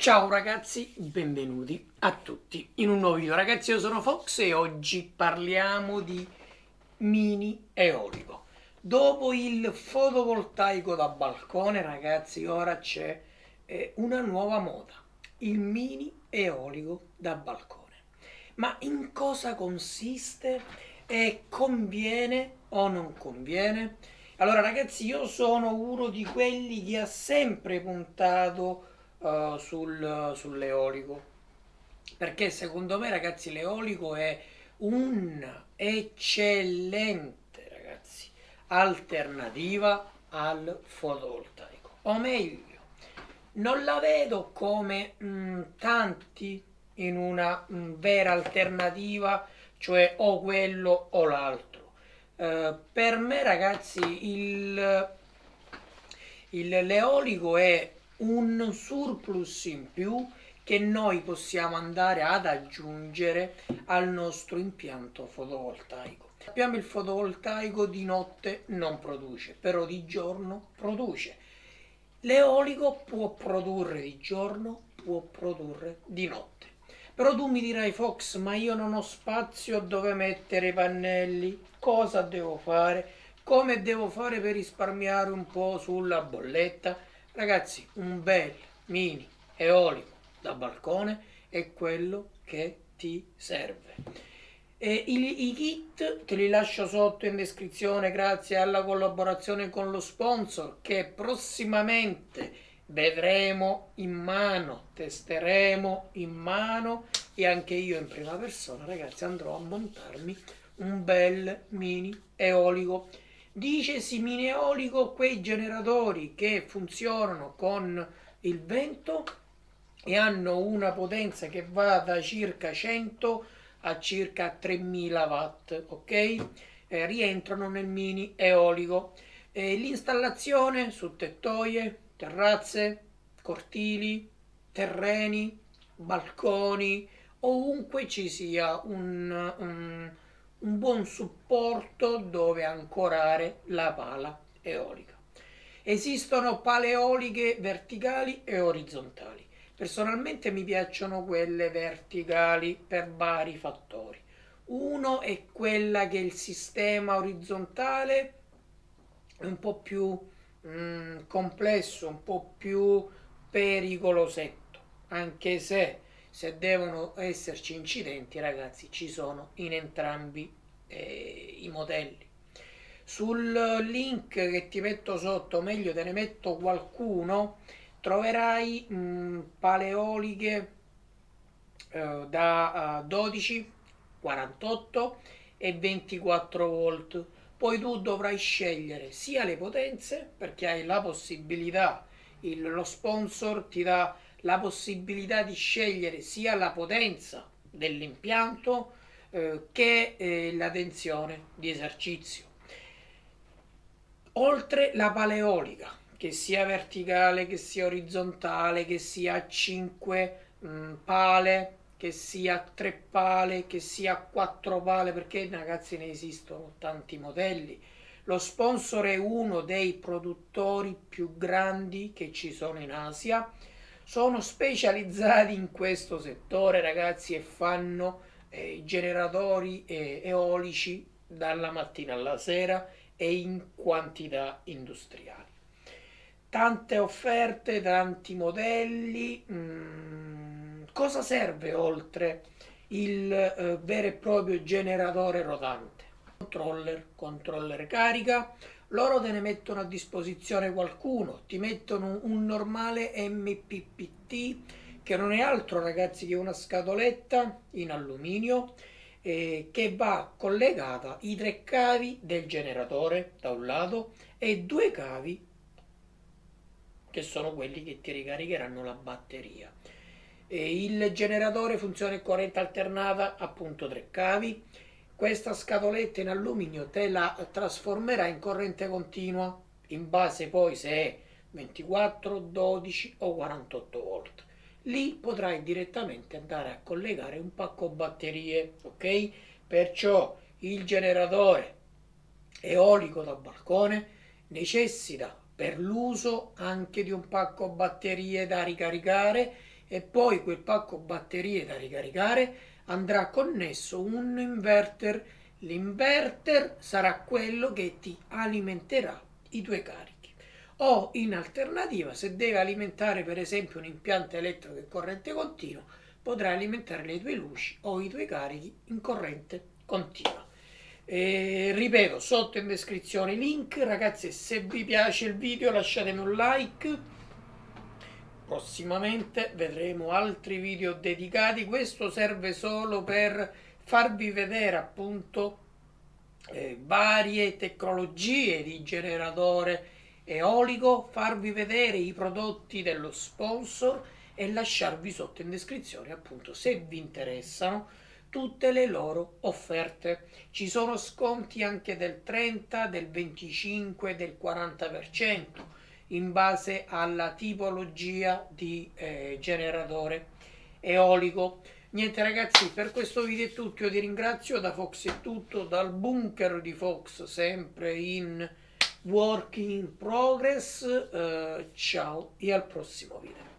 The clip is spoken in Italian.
Ciao ragazzi, benvenuti a tutti in un nuovo video. Ragazzi, io sono Fox e oggi parliamo di mini eolico. Dopo il fotovoltaico da balcone, ragazzi, ora c'è eh, una nuova moda, il mini eolico da balcone. Ma in cosa consiste e conviene o non conviene? Allora ragazzi, io sono uno di quelli che ha sempre puntato uh, sul, sull'eolico. Perché secondo me, ragazzi, l'eolico è un'eccellente, ragazzi, alternativa al fotovoltaico. O meglio, non la vedo come mh, mm, tanti in una mh, mm, vera alternativa, cioè o quello o l'altro. Uh, per me, ragazzi, il, il, l'eolico è un surplus in più che noi possiamo andare ad aggiungere al nostro impianto fotovoltaico. Abbiamo il fotovoltaico di notte non produce, però di giorno produce. L'eolico può produrre di giorno, può produrre di notte. Però tu mi dirai Fox, ma io non ho spazio dove mettere i pannelli, cosa devo fare? Come devo fare per risparmiare un po' sulla bolletta? Ragazzi, un bel mini eolico da balcone è quello che ti serve. E i, i, kit te li lascio sotto in descrizione grazie alla collaborazione con lo sponsor che prossimamente vedremo in mano, testeremo in mano e anche io in prima persona ragazzi andrò a montarmi un bel mini eolico Dice Simineolico quei generatori che funzionano con il vento e hanno una potenza che va da circa 100 a circa 3000 watt, ok? Eh, rientrano nel mini eolico. Eh, l'installazione su tettoie, terrazze, cortili, terreni, balconi, ovunque ci sia un, un un buon supporto dove ancorare la pala eolica. Esistono pale eoliche verticali e orizzontali. Personalmente mi piacciono quelle verticali per vari fattori. Uno è quella che il sistema orizzontale è un po' più mm, complesso, un po' più pericolosetto, anche se se devono esserci incidenti ragazzi ci sono in entrambi eh, i modelli. Sul link che ti metto sotto meglio te ne metto qualcuno troverai mh, mm, paleoliche eh, da uh, 12 48 e 24 volt. Poi tu dovrai scegliere sia le potenze perché hai la possibilità il, lo sponsor ti dà la possibilità di scegliere sia la potenza dell'impianto eh, che eh, la tensione di esercizio. Oltre la paleolica, che sia verticale, che sia orizzontale, che sia a 5 mh, pale, che sia a 3 pale, che sia a 4 pale, perché ragazzi ne esistono tanti modelli. Lo sponsor è uno dei produttori più grandi che ci sono in Asia. Sono specializzati in questo settore ragazzi e fanno eh, generatori eh, eolici dalla mattina alla sera e in quantità industriali. Tante offerte tanti modelli mm, cosa serve oltre il eh, vero e proprio generatore rotante controller controller carica. Loro te ne mettono a disposizione qualcuno, ti mettono un normale MPPT che non è altro ragazzi che una scatoletta in alluminio eh, che va collegata i tre cavi del generatore da un lato e due cavi che sono quelli che ti ricaricheranno la batteria. E il generatore funziona in corrente alternata, appunto tre cavi questa scatoletta in alluminio te la trasformerà in corrente continua in base poi se è 24, 12 o 48 volt. Lì potrai direttamente andare a collegare un pacco batterie, ok? Perciò il generatore eolico da balcone necessita per l'uso anche di un pacco batterie da ricaricare e poi quel pacco batterie da ricaricare andrà connesso un inverter. L'inverter sarà quello che ti alimenterà i due carichi. O in alternativa, se deve alimentare per esempio un impianto elettrico in corrente continua, potrai alimentare le tue luci o i tuoi carichi in corrente continua. E, ripeto, sotto in descrizione link, ragazzi, se vi piace il video lasciatemi un like. Prossimamente vedremo altri video dedicati. Questo serve solo per farvi vedere appunto eh, varie tecnologie di generatore eolico, farvi vedere i prodotti dello sponsor e lasciarvi sotto in descrizione appunto se vi interessano tutte le loro offerte. Ci sono sconti anche del 30, del 25, del 40% in base alla tipologia di eh, generatore eolico. Niente ragazzi, per questo video è tutto, io ti ringrazio, da Fox è tutto, dal bunker di Fox sempre in work in progress, uh, ciao e al prossimo video.